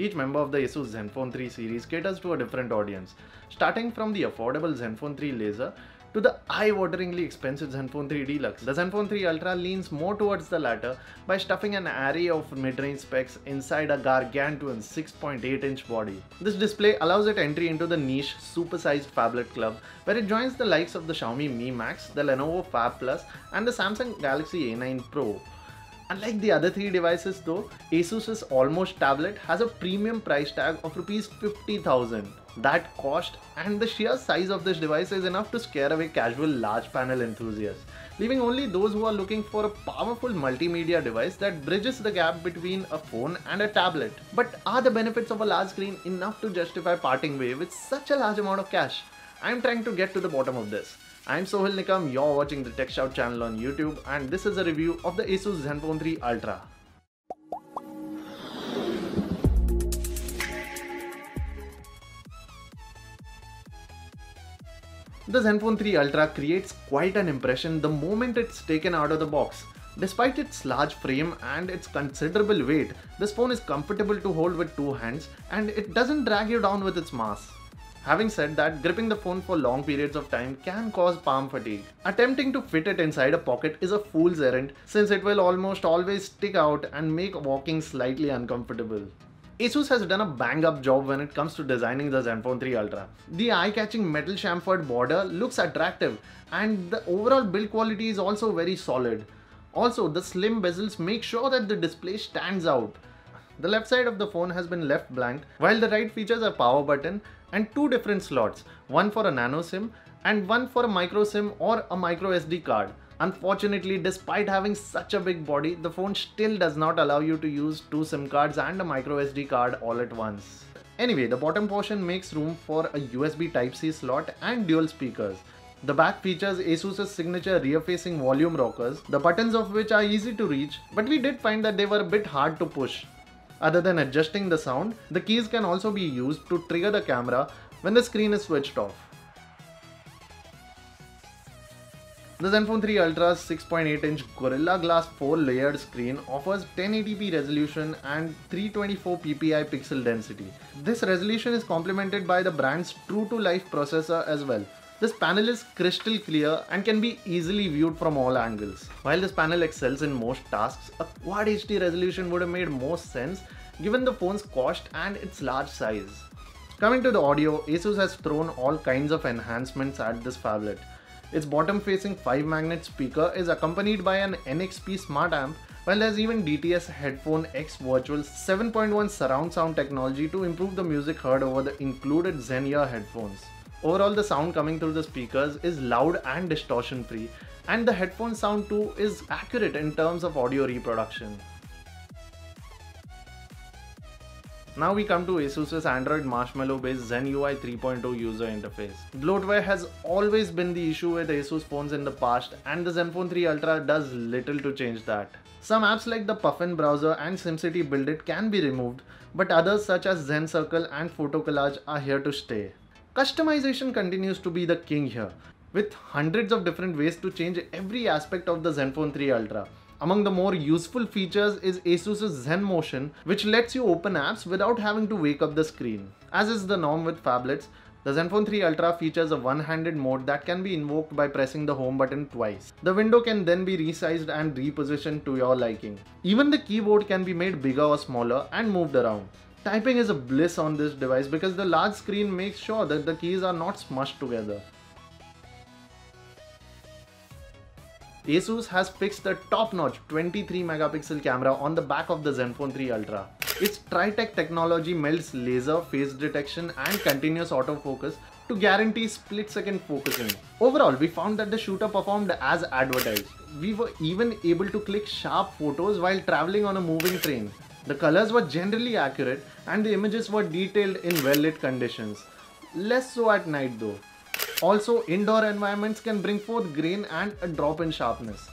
Each member of the Asus Zenfone 3 series caters to a different audience, starting from the affordable Zenfone 3 Laser to the eye-wateringly expensive Zenfone 3 Deluxe. The Zenfone 3 Ultra leans more towards the latter by stuffing an array of mid-range specs inside a gargantuan 6.8-inch body. This display allows it entry into the niche supersized phablet club where it joins the likes of the Xiaomi Mi Max, the Lenovo Phab Plus and the Samsung Galaxy A9 Pro. Unlike the other three devices though, Asus's Almost tablet has a premium price tag of Rs 50,000 that cost and the sheer size of this device is enough to scare away casual large panel enthusiasts, leaving only those who are looking for a powerful multimedia device that bridges the gap between a phone and a tablet. But are the benefits of a large screen enough to justify parting way with such a large amount of cash? I'm trying to get to the bottom of this. I'm Sohil Nikam, you're watching the TechShout channel on YouTube and this is a review of the Asus Zenfone 3 Ultra. The Zenfone 3 Ultra creates quite an impression the moment it's taken out of the box. Despite its large frame and its considerable weight, this phone is comfortable to hold with two hands and it doesn't drag you down with its mass. Having said that, gripping the phone for long periods of time can cause palm fatigue. Attempting to fit it inside a pocket is a fool's errand since it will almost always stick out and make walking slightly uncomfortable. Asus has done a bang up job when it comes to designing the Zenfone 3 Ultra. The eye-catching metal chamfered border looks attractive and the overall build quality is also very solid. Also, the slim bezels make sure that the display stands out. The left side of the phone has been left blank while the right features a power button and two different slots, one for a nano SIM and one for a micro SIM or a micro SD card. Unfortunately, despite having such a big body, the phone still does not allow you to use two SIM cards and a micro SD card all at once. Anyway, the bottom portion makes room for a USB Type-C slot and dual speakers. The back features Asus's signature rear-facing volume rockers, the buttons of which are easy to reach, but we did find that they were a bit hard to push. Other than adjusting the sound, the keys can also be used to trigger the camera when the screen is switched off. The Zenfone 3 Ultra's 6.8-inch Gorilla Glass 4-layered screen offers 1080p resolution and 324 ppi pixel density. This resolution is complemented by the brand's true-to-life processor as well. This panel is crystal clear and can be easily viewed from all angles. While this panel excels in most tasks, a Quad HD resolution would have made most sense given the phone's cost and its large size. Coming to the audio, Asus has thrown all kinds of enhancements at this phablet. Its bottom facing 5 magnet speaker is accompanied by an NXP smart amp while there's even DTS Headphone X Virtual 7.1 surround sound technology to improve the music heard over the included ZenEar headphones. Overall the sound coming through the speakers is loud and distortion free and the headphone sound too is accurate in terms of audio reproduction. Now we come to Asus's Android Marshmallow based Zen UI 3.0 user interface. Bloatware has always been the issue with Asus phones in the past and the Zenfone 3 Ultra does little to change that. Some apps like the Puffin browser and SimCity Build It can be removed, but others such as Zen Circle and Photo Collage are here to stay. Customization continues to be the king here, with hundreds of different ways to change every aspect of the Zenfone 3 Ultra. Among the more useful features is Asus's Zen Motion, which lets you open apps without having to wake up the screen. As is the norm with phablets, the Zenfone 3 Ultra features a one-handed mode that can be invoked by pressing the home button twice. The window can then be resized and repositioned to your liking. Even the keyboard can be made bigger or smaller and moved around. Typing is a bliss on this device because the large screen makes sure that the keys are not smushed together. Asus has fixed the top-notch 23 megapixel camera on the back of the Zenfone 3 Ultra. Its TriTech technology melds laser, phase detection and continuous autofocus to guarantee split-second focusing. Overall, we found that the shooter performed as advertised. We were even able to click sharp photos while traveling on a moving train. The colors were generally accurate and the images were detailed in well-lit conditions. Less so at night though. Also, indoor environments can bring forth grain and a drop in sharpness.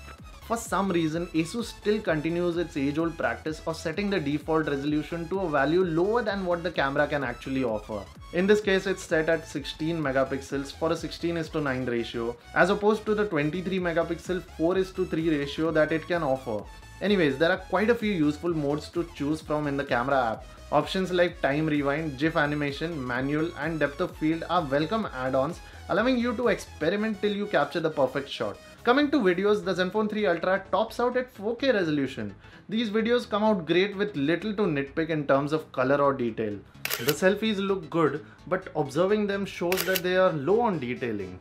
For some reason, Asus still continues its age-old practice of setting the default resolution to a value lower than what the camera can actually offer. In this case, it's set at 16 megapixels for a 16 to 9 ratio, as opposed to the 23 megapixel 4 to 3 ratio that it can offer. Anyways, there are quite a few useful modes to choose from in the camera app, Options like time rewind, GIF animation, manual, and depth of field are welcome add ons, allowing you to experiment till you capture the perfect shot. Coming to videos, the Zenfone 3 Ultra tops out at 4K resolution. These videos come out great with little to nitpick in terms of color or detail. The selfies look good, but observing them shows that they are low on detailing.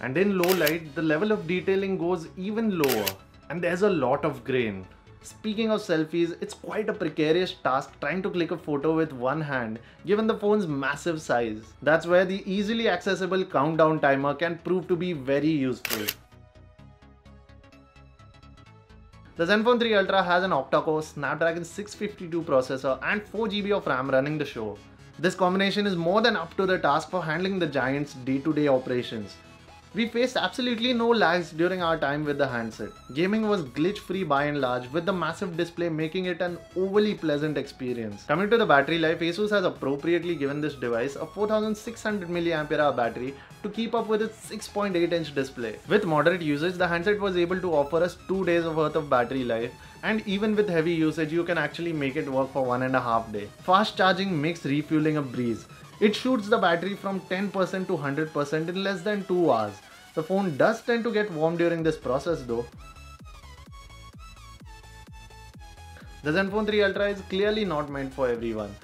And in low light, the level of detailing goes even lower, and there's a lot of grain. Speaking of selfies, it's quite a precarious task trying to click a photo with one hand given the phone's massive size. That's where the easily accessible countdown timer can prove to be very useful. The Zenfone 3 Ultra has an octa-core Snapdragon 652 processor and 4GB of RAM running the show. This combination is more than up to the task for handling the giant's day-to-day -day operations. We faced absolutely no lags during our time with the handset. Gaming was glitch free by and large with the massive display making it an overly pleasant experience. Coming to the battery life, Asus has appropriately given this device a 4600 mAh battery to keep up with its 6.8 inch display. With moderate usage, the handset was able to offer us 2 days of worth of battery life and even with heavy usage you can actually make it work for one and a half day. Fast charging makes refueling a breeze. It shoots the battery from 10% to 100% in less than 2 hours. The phone does tend to get warm during this process though. The Zenfone 3 Ultra is clearly not meant for everyone.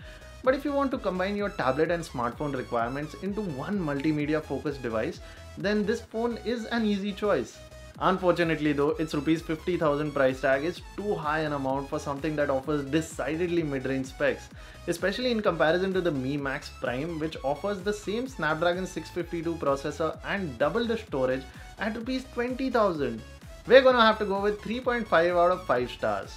But if you want to combine your tablet and smartphone requirements into one multimedia focused device, then this phone is an easy choice. Unfortunately though, its rupees 50,000 price tag is too high an amount for something that offers decidedly mid-range specs, especially in comparison to the Mi Max Prime which offers the same Snapdragon 652 processor and double the storage at rupees 20,000. We're gonna have to go with 3.5 out of 5 stars.